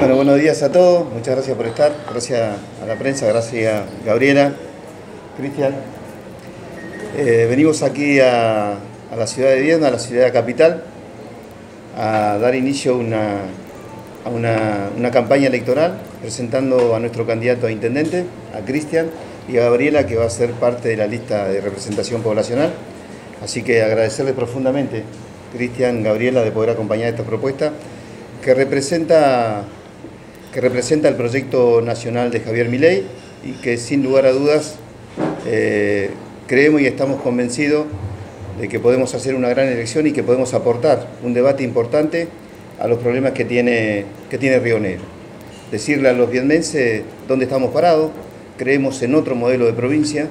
Bueno, buenos días a todos, muchas gracias por estar, gracias a la prensa, gracias a Gabriela, Cristian. Eh, venimos aquí a, la ciudad de Viena, a la ciudad capital, a dar inicio una, a una, campaña electoral presentando a nuestro candidato a intendente, a Cristian, y a Gabriela, que va a ser parte de la lista de representación poblacional. Así que agradecerles profundamente, Cristian, Gabriela, de poder acompañar esta propuesta, que representa que representa el proyecto nacional de Javier Milei y que sin lugar a dudas eh, creemos y estamos convencidos de que podemos hacer una gran elección y que podemos aportar un debate importante a los problemas que tiene, que tiene Río Negro. Decirle a los vienmenses dónde estamos parados, creemos en otro modelo de provincia,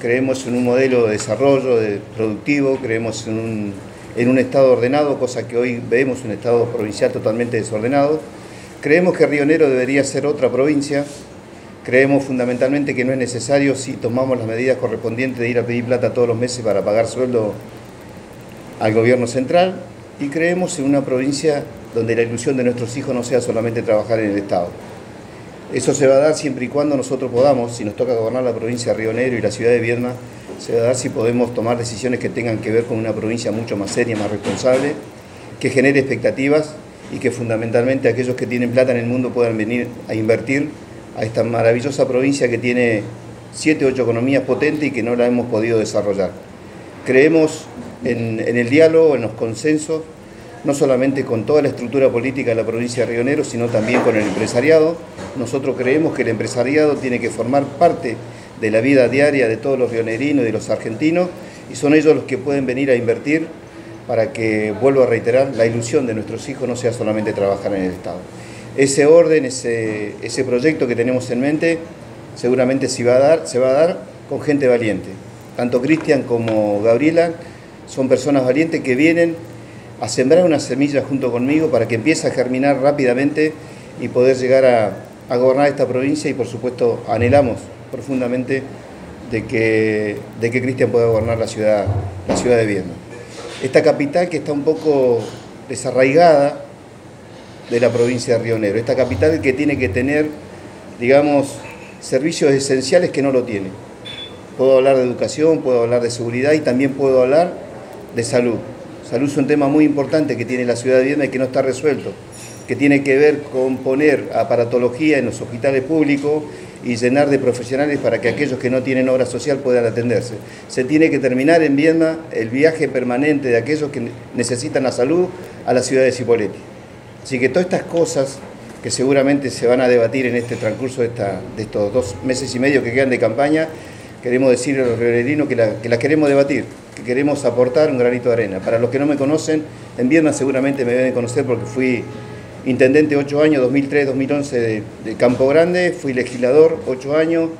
creemos en un modelo de desarrollo de productivo, creemos en un, en un Estado ordenado, cosa que hoy vemos un Estado provincial totalmente desordenado, Creemos que Río Negro debería ser otra provincia. Creemos fundamentalmente que no es necesario si tomamos las medidas correspondientes de ir a pedir plata todos los meses para pagar sueldo al gobierno central. Y creemos en una provincia donde la ilusión de nuestros hijos no sea solamente trabajar en el Estado. Eso se va a dar siempre y cuando nosotros podamos, si nos toca gobernar la provincia de Río Negro y la ciudad de Viedma, se va a dar si podemos tomar decisiones que tengan que ver con una provincia mucho más seria, más responsable, que genere expectativas y que fundamentalmente aquellos que tienen plata en el mundo puedan venir a invertir a esta maravillosa provincia que tiene siete, ocho economías potentes y que no la hemos podido desarrollar. Creemos en, el diálogo, en los consensos, no solamente con toda la estructura política de la provincia de Río Negro, sino también con el empresariado. Nosotros creemos que el empresariado tiene que formar parte de la vida diaria de todos los rionerinos y de los argentinos y son ellos los que pueden venir a invertir para que, vuelvo a reiterar, la ilusión de nuestros hijos no sea solamente trabajar en el Estado. Ese orden, ese, ese proyecto que tenemos en mente, seguramente se va a dar, se va a dar con gente valiente. Tanto Cristian como Gabriela son personas valientes que vienen a sembrar una semilla junto conmigo para que empiece a germinar rápidamente y poder llegar a, a gobernar esta provincia y por supuesto anhelamos profundamente de que, de que Cristian pueda gobernar la ciudad, la ciudad de Viena esta capital que está un poco desarraigada de la provincia de Río Negro, esta capital que tiene que tener, digamos, servicios esenciales que no lo tiene. Puedo hablar de educación, puedo hablar de seguridad y también puedo hablar de salud. Salud es un tema muy importante que tiene la ciudad de Viena y que no está resuelto, que tiene que ver con poner aparatología en los hospitales públicos y llenar de profesionales para que aquellos que no tienen obra social puedan atenderse. Se tiene que terminar en Viedma el viaje permanente de aquellos que necesitan la salud a la ciudad de Cipolletti. Así que todas estas cosas que seguramente se van a debatir en este transcurso de, estos dos meses y medio que quedan de campaña, queremos decir a los riolerinos que, las queremos debatir, que queremos aportar un granito de arena. Para los que no me conocen, en Viedma seguramente me deben conocer porque fui intendente ocho años, 2003-2011 de, Campo Grande, fui legislador ocho años,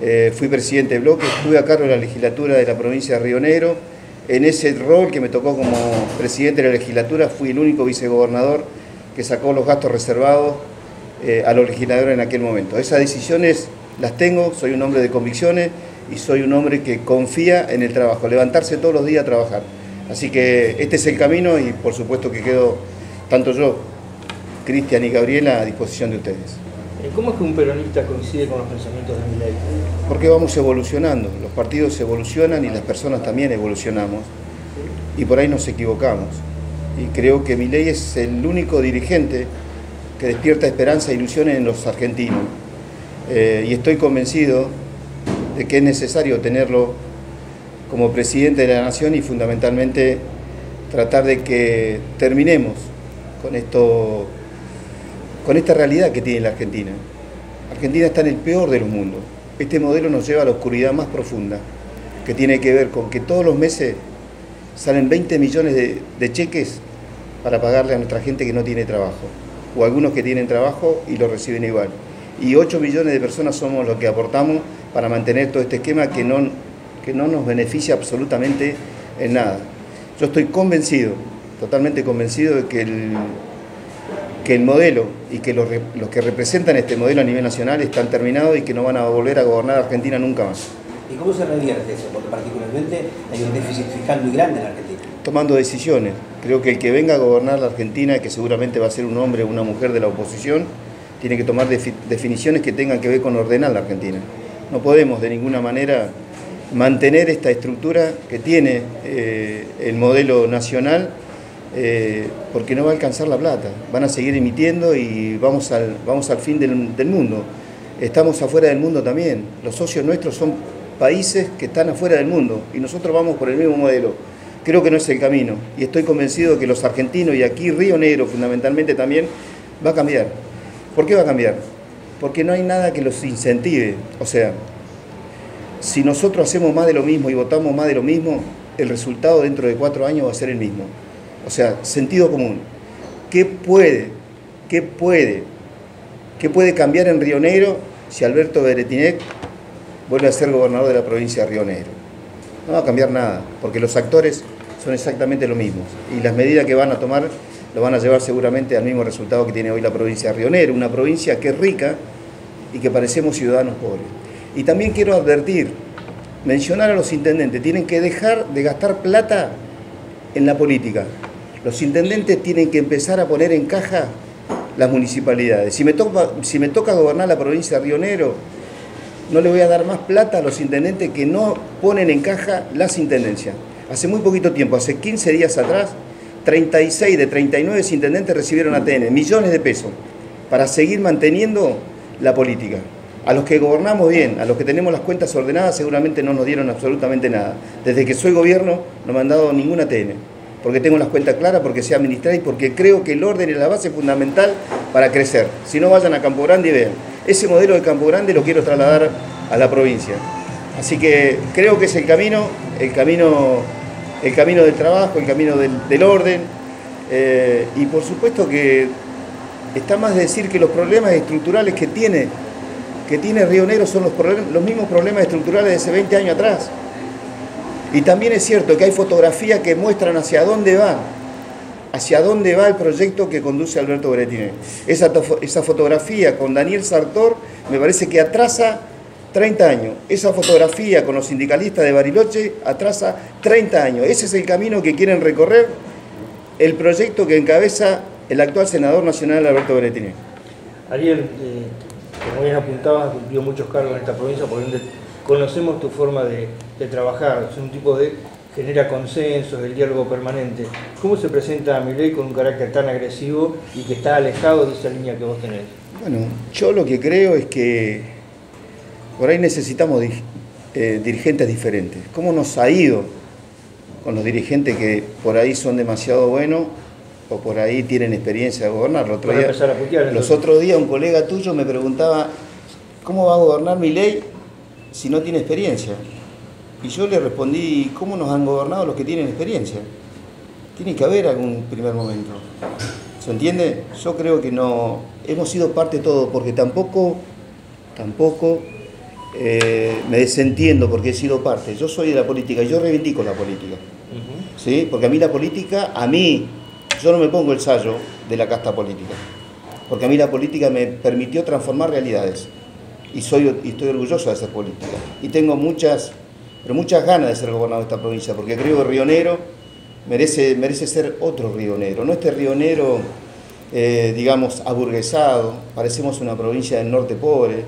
eh, fui presidente de bloque, estuve a cargo de la legislatura de la provincia de Río Negro. En ese rol que me tocó como presidente de la legislatura, fui el único vicegobernador que sacó los gastos reservados eh, a los legisladores en aquel momento. Esas decisiones las tengo, soy un hombre de convicciones y soy un hombre que confía en el trabajo, levantarse todos los días a trabajar. Así que este es el camino y por supuesto que quedo, tanto yo Cristian y Gabriela a disposición de ustedes. Eh, ¿Cómo es que un peronista coincide con los pensamientos de Milei? Porque vamos evolucionando, los partidos evolucionan y las personas también evolucionamos y por ahí nos equivocamos. Y creo que Milei es el único dirigente que despierta esperanza e ilusiones en los argentinos. Eh, y estoy convencido de que es necesario tenerlo como presidente de la nación y fundamentalmente tratar de que terminemos con esto con esta realidad que tiene la Argentina. Argentina está en el peor de los mundos. Este modelo nos lleva a la oscuridad más profunda, que tiene que ver con que todos los meses salen 20 millones de, cheques para pagarle a nuestra gente que no tiene trabajo, o algunos que tienen trabajo y lo reciben igual. Y 8 millones de personas somos los que aportamos para mantener todo este esquema que no, que no nos beneficia absolutamente en nada. Yo estoy convencido, totalmente convencido de que el, que el modelo y que los, que representan este modelo a nivel nacional están terminados y que no van a volver a gobernar Argentina nunca más. ¿Y cómo se revierte eso? Porque particularmente hay un déficit fiscal muy grande en Argentina. Tomando decisiones. Creo que el que venga a gobernar la Argentina, que seguramente va a ser un hombre o una mujer de la oposición, tiene que tomar definiciones que tengan que ver con ordenar la Argentina. No podemos de ninguna manera mantener esta estructura que tiene eh, el modelo nacional eh, porque no va a alcanzar la plata. Van a seguir emitiendo y vamos al, vamos al fin del, del mundo. Estamos afuera del mundo también. Los socios nuestros son países que están afuera del mundo y nosotros vamos por el mismo modelo creo que no es el camino. Y estoy convencido que los argentinos, y aquí Río Negro fundamentalmente también, va a cambiar. ¿Por qué va a cambiar? Porque no hay nada que los incentive. O sea, si nosotros hacemos más de lo mismo y votamos más de lo mismo, el resultado dentro de cuatro años va a ser el mismo. O sea, sentido común. ¿Qué puede, qué puede, qué puede cambiar en Río Negro si Alberto Beretinec vuelve a ser gobernador de la provincia de Río Negro? No va a cambiar nada, porque los actores son exactamente los mismos. Y las medidas que van a tomar lo van a llevar seguramente al mismo resultado que tiene hoy la provincia de Río Negro, una provincia que es rica y que parecemos ciudadanos pobres. Y también quiero advertir, mencionar a los intendentes, tienen que dejar de gastar plata en la política. Los intendentes tienen que empezar a poner en caja las municipalidades. Si me toca, si me toca gobernar la provincia de Río Negro, no le voy a dar más plata a los intendentes que no ponen en caja las intendencias. Hace muy poquito tiempo, hace 15 días atrás, 36 de 39 intendentes recibieron ATN, millones de pesos, para seguir manteniendo la política. A los que gobernamos bien, a los que tenemos las cuentas ordenadas, seguramente no nos dieron absolutamente nada. Desde que soy gobierno no me han dado ninguna ATN, porque tengo las cuentas claras, porque sé administrar y porque creo que el orden es la base fundamental para crecer. Si no, vayan a Campo Grande y vean. Ese modelo de Campo Grande lo quiero trasladar a la provincia. Así que creo que es el camino, el camino, el camino del trabajo, el camino del, orden. Eh, y por supuesto que está más de decir que los problemas estructurales que tiene, que tiene Río Negro son los, los mismos problemas estructurales de hace 20 años atrás. Y también es cierto que hay fotografías que muestran hacia dónde va hacia dónde va el proyecto que conduce Alberto Beretine. Esa, esa fotografía con Daniel Sartor me parece que atrasa 30 años. Esa fotografía con los sindicalistas de Bariloche atrasa 30 años. Ese es el camino que quieren recorrer el proyecto que encabeza el actual senador nacional Alberto Beretine. Ariel, eh, como bien apuntabas, ha cumplido muchos cargos en esta provincia, por ende conocemos tu forma de, de trabajar. Es un tipo de genera consensos, el diálogo permanente. ¿Cómo se presenta a ley con un carácter tan agresivo y que está alejado de esa línea que vos tenés? Bueno, yo lo que creo es que por ahí necesitamos eh, dirigentes diferentes. ¿Cómo nos ha ido con los dirigentes que por ahí son demasiado buenos o por ahí tienen experiencia de gobernar? los otros días un colega tuyo me preguntaba, ¿cómo va a gobernar mi ley si no tiene experiencia? Y yo le respondí, ¿cómo nos han gobernado los que tienen experiencia? Tiene que haber algún primer momento. ¿Se entiende? Yo creo que no, hemos sido parte de todo, porque tampoco, tampoco eh, me desentiendo porque he sido parte. Yo soy de la política, yo reivindico la política. ¿Sí? Porque a mí la política, a mí, yo no me pongo el sallo de la casta política. Porque a mí la política me permitió transformar realidades. Y, soy, y estoy orgulloso de hacer política. Y tengo muchas pero muchas ganas de ser gobernador de esta provincia, porque creo que Río Negro merece, merece ser otro Río Negro, no este Río Negro, eh, digamos, aburguesado, parecemos una provincia del norte pobre,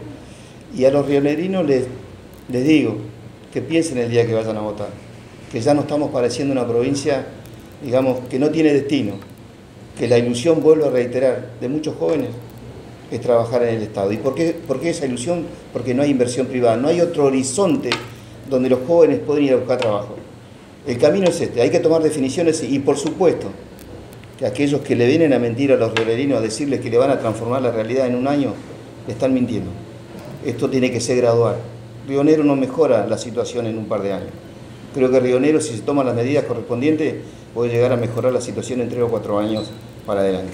y a los rionerinos les, les digo que piensen el día que vayan a votar, que ya no estamos pareciendo una provincia, digamos, que no tiene destino, que la ilusión, vuelvo a reiterar, de muchos jóvenes es trabajar en el Estado. ¿Y por qué, por qué esa ilusión? Porque no hay inversión privada, no hay otro horizonte donde los jóvenes pueden ir a buscar trabajo. El camino es este, hay que tomar definiciones y por supuesto que aquellos que le vienen a mentir a los riolerinos a decirles que le van a transformar la realidad en un año, le están mintiendo. Esto tiene que ser gradual. Río Negro no mejora la situación en un par de años. Creo que Río Negro, si se toman las medidas correspondientes, puede llegar a mejorar la situación en tres o cuatro años para adelante.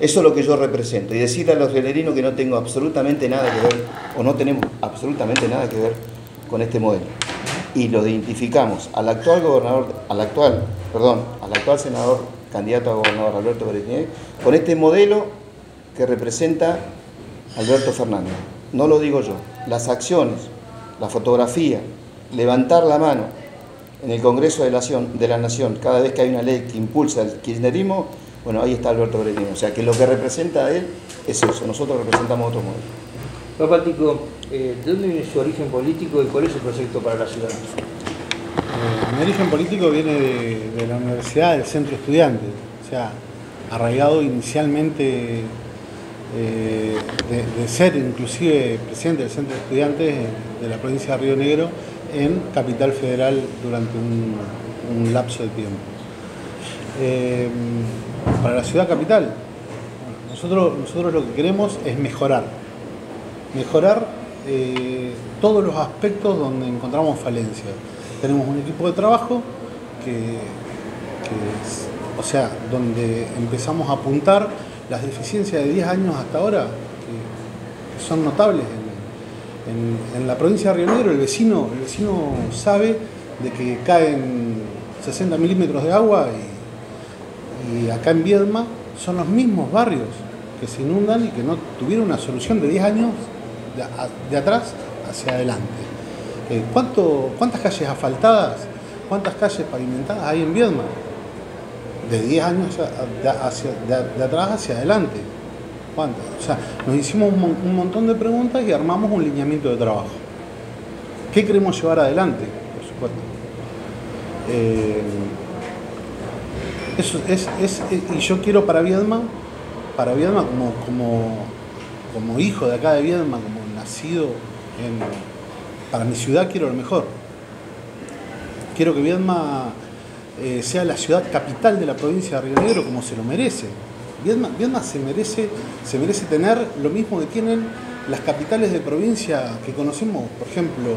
Eso es lo que yo represento. Y decirle a los riolerinos que no tengo absolutamente nada que ver, o no tenemos absolutamente nada que ver con este modelo. Y lo identificamos al actual gobernador, al actual, perdón, al actual senador candidato a gobernador Alberto Beretier, con este modelo que representa Alberto Fernández. No lo digo yo, las acciones, la fotografía, levantar la mano en el Congreso de la, Nación, cada vez que hay una ley que impulsa el kirchnerismo, bueno, ahí está Alberto Berenino. O sea, que lo que representa a él es eso, nosotros representamos otro modelo. Papá Tico, eh, ¿de dónde viene su origen político y cuál es su proyecto para la ciudad? Eh, mi origen político viene de, la Universidad del Centro Estudiante, o sea, arraigado inicialmente eh, de, ser inclusive presidente del Centro de de la provincia de Río Negro en Capital Federal durante un, lapso de tiempo. Eh, para la ciudad capital, nosotros, nosotros lo que queremos es mejorar, mejorar eh, todos los aspectos donde encontramos falencias. Tenemos un equipo de trabajo que, o sea, donde empezamos a apuntar las deficiencias de 10 años hasta ahora, que son notables en, la provincia de Río Negro el vecino, el vecino sabe de que caen 60 milímetros de agua y, acá en Viedma son los mismos barrios que se inundan y que no tuvieron una solución de 10 años de, atrás hacia adelante. Eh, ¿Cuántas calles asfaltadas, cuántas calles pavimentadas hay en Viedma? De 10 años de atrás hacia adelante. O sea, nos hicimos un, montón de preguntas y armamos un lineamiento de trabajo. ¿Qué queremos llevar adelante? Por supuesto. Eh, eso es, y yo quiero para Viedma, para Viedma como, como, como hijo de acá de Viedma, como para mi ciudad, quiero lo mejor. Quiero que Viedma eh, sea la ciudad capital de la provincia de Río Negro como se lo merece. Viedma, se, merece, se merece tener lo mismo que tienen las capitales de provincia que conocemos, por ejemplo,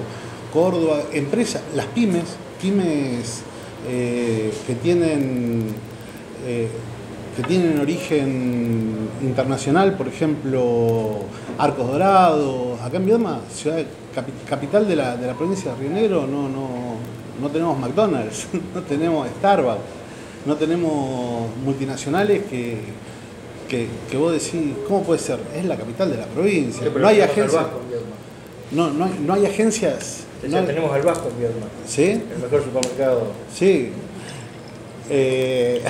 Córdoba, empresas, las pymes, pymes eh, que tienen eh, que tienen origen internacional, por ejemplo, Arcos Dorados, acá en Viedma, ciudad capital de la, de la provincia de Río Negro, no, no, no tenemos McDonald's, no tenemos Starbucks, no tenemos multinacionales que, que, vos decís, ¿cómo puede ser? Es la capital de la provincia. no hay agencias. No, no, hay, no hay agencias. tenemos al Vasco en Viedma. ¿Sí? El mejor supermercado. Sí. Eh,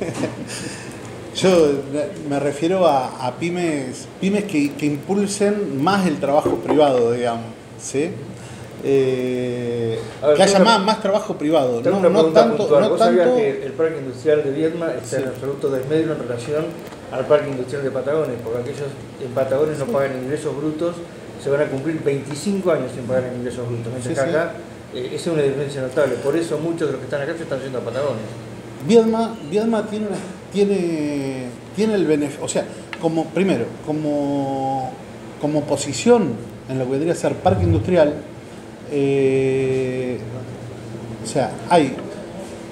yo me refiero a, pymes, pymes que, impulsen más el trabajo privado, digamos. ¿sí? Eh, que haya más, más, trabajo privado. No, no tanto, ¿Vos tanto... que el parque industrial de Viedma está en absoluto desmedio en relación al Parque Industrial de Patagones, porque aquellos en Patagones no pagan ingresos brutos, se van a cumplir 25 años sin pagar ingresos brutos. Mientras que acá eh, esa es una diferencia notable, por eso muchos de los que están acá se están yendo a Patagones. Viedma, Viedma tiene, tiene, tiene el beneficio, o sea, como, primero, como, como posición en lo que debería ser parque industrial, eh, o sea, hay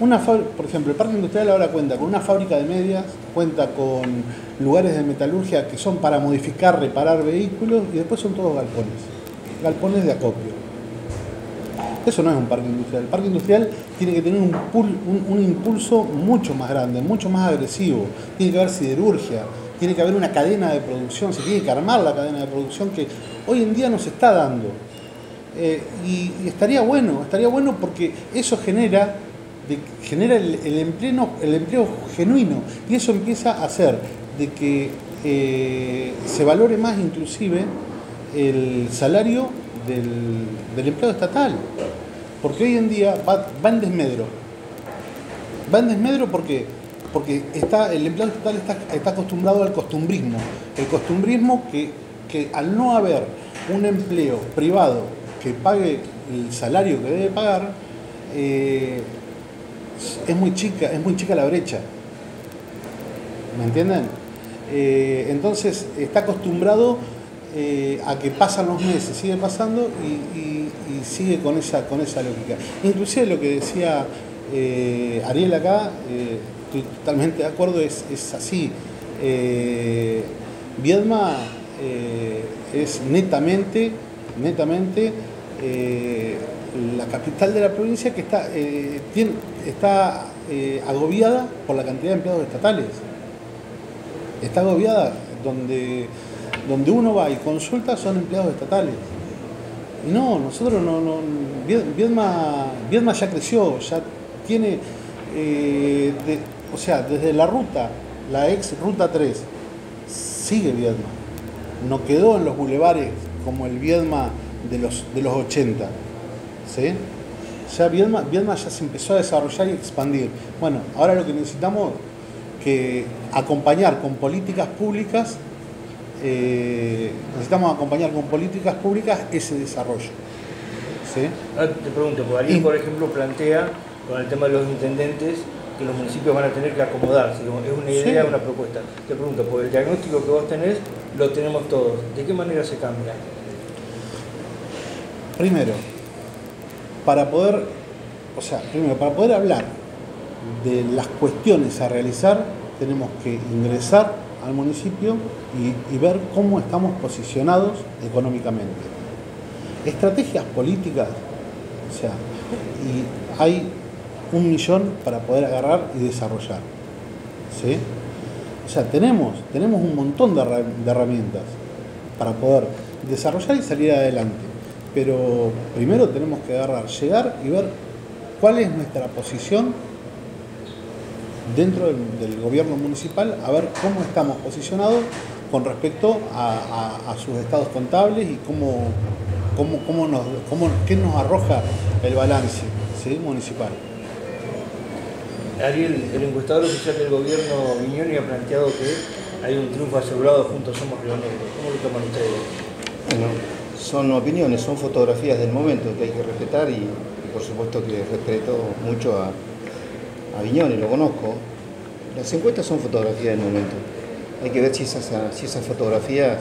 una por ejemplo, el parque industrial ahora cuenta con una fábrica de medias, cuenta con lugares de metalurgia que son para modificar, reparar vehículos y después son todos galpones, galpones de acopio. Eso no es un parque industrial. El parque industrial tiene que tener un, un, impulso mucho más grande, mucho más agresivo. Tiene que haber siderurgia, tiene que haber una cadena de producción, se tiene que armar la cadena de producción que hoy en día nos está dando. Eh, y, estaría bueno, estaría bueno porque eso genera genera el, empleo, el empleo genuino y eso empieza a hacer de que eh, se valore más inclusive el salario del, empleado estatal. Porque hoy en día va, en desmedro. Va en desmedro porque, porque está, el empleado estatal está, está acostumbrado al costumbrismo. El costumbrismo que, que al no haber un empleo privado que pague el salario que debe pagar, eh, es muy chica, es muy chica la brecha. ¿Me entienden? Eh, entonces está acostumbrado eh, a que pasan los meses, sigue pasando y, sigue con esa, con esa lógica. Inclusive lo que decía eh, Ariel acá, estoy totalmente de acuerdo, es, es así. Viedma es netamente, netamente la capital de la provincia que está, eh, está eh, agobiada por la cantidad de empleados estatales. Está agobiada donde, donde uno va y consulta son empleados estatales. No, nosotros no, no Viedma ya creció, ya tiene, eh, o sea, desde la ruta, la ex ruta 3, sigue Viedma. No quedó en los bulevares como el Viedma de los, de los 80. ¿sí? Ya Viedma, Viedma ya se empezó a desarrollar y expandir. Bueno, ahora lo que necesitamos que acompañar con políticas públicas, eh, necesitamos acompañar con políticas públicas ese desarrollo. ¿sí? Ah, te pregunto, porque alguien, por ejemplo, plantea con el tema de los intendentes que los municipios van a tener que acomodarse. Es una idea, una propuesta. Te pregunto, por el diagnóstico que vos tenés, lo tenemos todos. ¿De qué manera se cambia? Primero, para poder, o sea, primero, para poder hablar de las cuestiones a realizar, tenemos que ingresar al municipio y, ver cómo estamos posicionados económicamente. Estrategias políticas, o sea, y hay un millón para poder agarrar y desarrollar. ¿sí? O sea, tenemos, tenemos un montón de, de herramientas para poder desarrollar y salir adelante. Pero primero tenemos que agarrar, llegar y ver cuál es nuestra posición dentro del, gobierno municipal, a ver cómo estamos posicionados con respecto a, sus estados contables y cómo, cómo, cómo nos, cómo, qué nos arroja el balance municipal. Ariel, el encuestador oficial del gobierno Viñoni ha planteado que hay un triunfo asegurado juntos Somos Río Negro. ¿Cómo lo toman ustedes? Bueno, son opiniones, son fotografías del momento que hay que respetar y, por supuesto que respeto mucho a, a Viñoni, lo conozco. Las encuestas son fotografías del momento. Hay que ver si esas, fotografías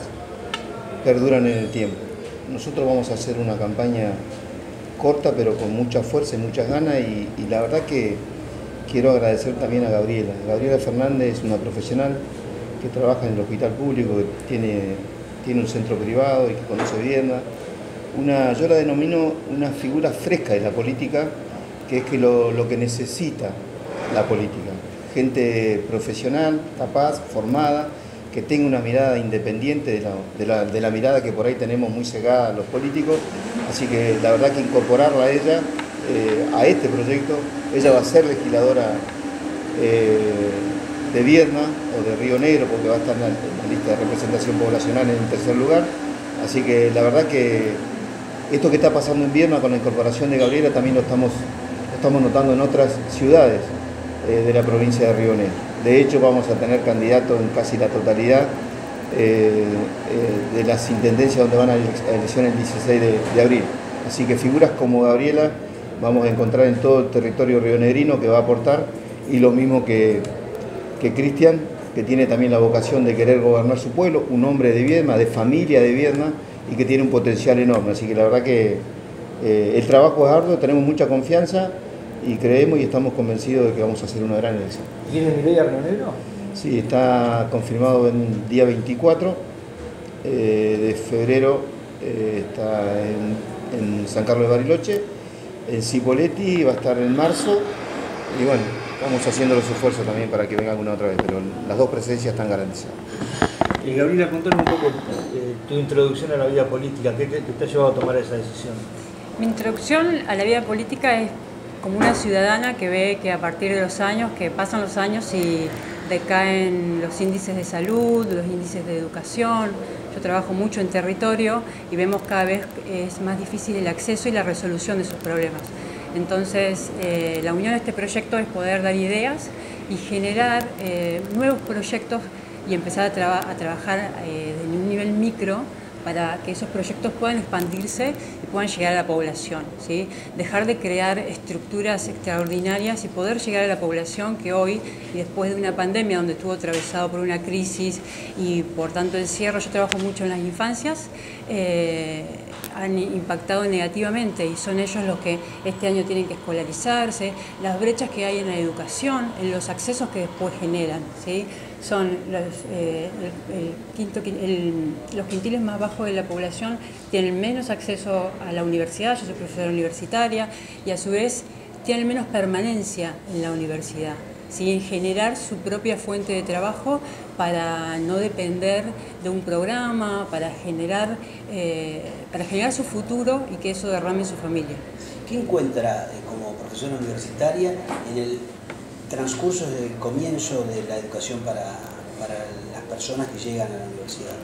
perduran en el tiempo. Nosotros vamos a hacer una campaña corta pero con mucha fuerza y muchas ganas y, la verdad que quiero agradecer también a Gabriela. Gabriela Fernández es una profesional que trabaja en el hospital público, que tiene, un centro privado y que conoce. Una, yo la denomino una figura fresca de la política, que es que lo que necesita la política. Gente profesional, capaz, formada, que tenga una mirada independiente de la, mirada que por ahí tenemos muy cegada los políticos. Así que la verdad que incorporarla a ella, eh, a este proyecto, ella va a ser legisladora eh, de Vierna o de Río Negro, porque va a estar en la, lista de representación poblacional en tercer lugar. Así que la verdad que esto que está pasando en Vierna con la incorporación de Gabriela también lo estamos, lo estamos notando en otras ciudades. Eh, de la provincia de Río Negro. De hecho, vamos a tener candidatos en casi la totalidad eh, eh, de las intendencias donde van a elecciones el 16 de, abril. Así que figuras como Gabriela vamos a encontrar en todo el territorio rionegrino que va a aportar y lo mismo que, que Cristian, que tiene también la vocación de querer gobernar su pueblo, un hombre de Viedma, de familia de Viedma y que tiene un potencial enorme. Así que la verdad que el trabajo es arduo, tenemos mucha confianza y creemos y estamos convencidos de que vamos a hacer una gran elección. ¿Tiene Mireia Negro? Sí, está confirmado en día 24 eh, de febrero, eh, está en, San Carlos de Bariloche, en Cipoletti va a estar en marzo y bueno, estamos haciendo los esfuerzos también para que venga alguna otra vez, pero las dos presencias están garantizadas. Y Gabriela, contanos un poco eh, tu introducción a la vida política, ¿qué te, te ha llevado a tomar esa decisión? Mi introducción a la vida política es como una ciudadana que ve que a partir de los años, que pasan los años y decaen los índices de salud, los índices de educación. Yo trabajo mucho en territorio y vemos cada vez es más difícil el acceso y la resolución de esos problemas. Entonces, eh, la unión de este proyecto es poder dar ideas y generar eh, nuevos proyectos y empezar a, trabajar eh, en un nivel micro para que esos proyectos puedan expandirse puedan llegar a la población. ¿sí? Dejar de crear estructuras extraordinarias y poder llegar a la población que hoy, después de una pandemia donde estuvo atravesado por una crisis y por tanto encierro, yo trabajo mucho en las infancias, eh, han impactado negativamente y son ellos los que este año tienen que escolarizarse, las brechas que hay en la educación, en los accesos que después generan. ¿sí? Son los, eh, los quintiles más bajos de la población tienen menos acceso a la universidad, yo soy profesora universitaria, y a su vez tienen menos permanencia en la universidad. ¿sí? en generar su propia fuente de trabajo para no depender de un programa, para generar, eh, para generar su futuro y que eso derrame en su familia. ¿Qué encuentra eh, como profesora universitaria en el transcurso del comienzo de la educación para, para las personas que llegan a la universidad?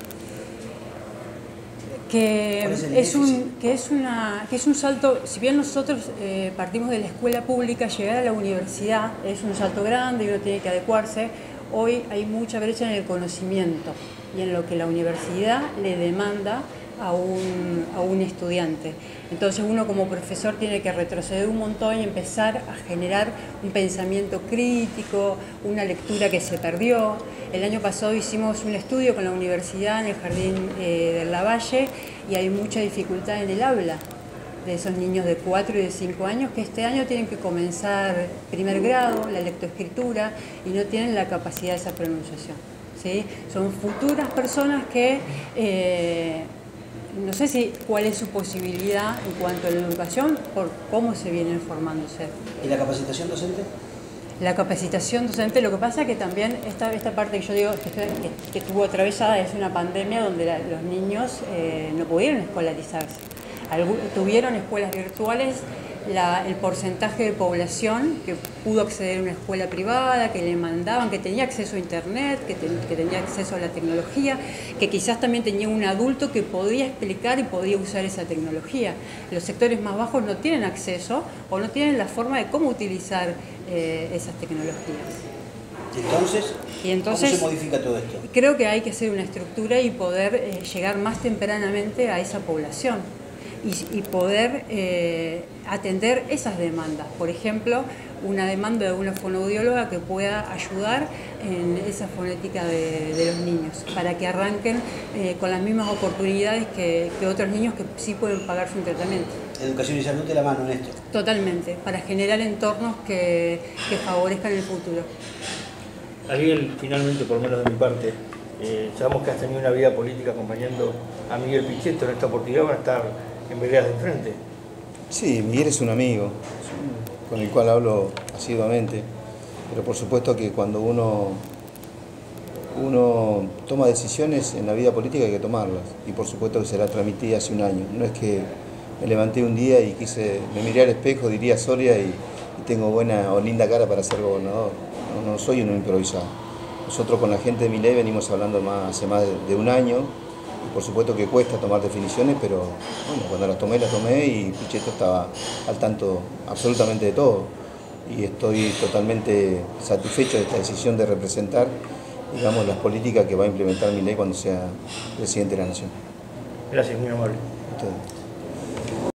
que es, un, que, es una, que es un salto, si bien nosotros eh, partimos de la escuela pública, llegar a la universidad es un salto grande y uno tiene que adecuarse, hoy hay mucha brecha en el conocimiento y en lo que la universidad le demanda a un, a un estudiante. Entonces uno como profesor tiene que retroceder un montón y empezar a generar un pensamiento crítico, una lectura que se perdió. El año pasado hicimos un estudio con la universidad en el Jardín eh, del Lavalle y hay mucha dificultad en el habla de esos niños de 4 y de 5 años que este año tienen que comenzar primer grado, la lectoescritura, y no tienen la capacidad de esa pronunciación. ¿sí? Son futuras personas que eh, no sé si cuál es su posibilidad en cuanto a la educación por cómo se vienen formándose. ¿Y la capacitación docente? La capacitación docente, lo que pasa es que también esta, esta parte que yo digo que, que estuvo atravesada es una pandemia donde los niños eh, no pudieron escolarizarse. tuvieron escuelas virtuales el porcentaje de población que pudo acceder a una escuela privada, que le mandaban, que tenía acceso a internet, que, tenía acceso a la tecnología, que quizás también tenía un adulto que podía explicar y podía usar esa tecnología. Los sectores más bajos no tienen acceso o no tienen la forma de cómo utilizar eh, esas tecnologías. Entonces, y entonces, ¿cómo se modifica todo esto? Creo que hay que hacer una estructura y poder eh, llegar más tempranamente a esa población y, poder eh, atender esas demandas. Por ejemplo, una demanda de una fonoaudióloga que pueda ayudar en esa fonética de, los niños, para que arranquen eh, con las mismas oportunidades que, otros niños que sí pueden pagar su tratamiento. Educación y salud de la mano en esto. Totalmente, para generar entornos que, favorezcan el futuro. Ariel, finalmente, por lo menos de mi parte, eh, sabemos que has tenido una vida política acompañando a Miguel Pichetto, en esta oportunidad van a estar en veredas de frente. Sí, Miguel es un amigo con el cual hablo asiduamente, pero por supuesto que cuando uno, uno toma decisiones en la vida política hay que tomarlas y por supuesto que será transmitida hace un año. No es que me levanté un día y quise, me miré al espejo, diría Soria, y, tengo buena o linda cara para ser gobernador. No, soy un improvisado. Nosotros con la gente de Miley venimos hablando más, hace más de un año por supuesto que cuesta tomar definiciones, pero bueno, cuando las tomé, las tomé y Pichetto estaba al tanto absolutamente de todo. Y estoy totalmente satisfecho de esta decisión de representar, digamos, las políticas que va a implementar mi ley cuando sea presidente de la Nación. Gracias, muy amable.